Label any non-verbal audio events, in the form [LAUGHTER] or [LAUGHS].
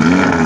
Yeah. [LAUGHS]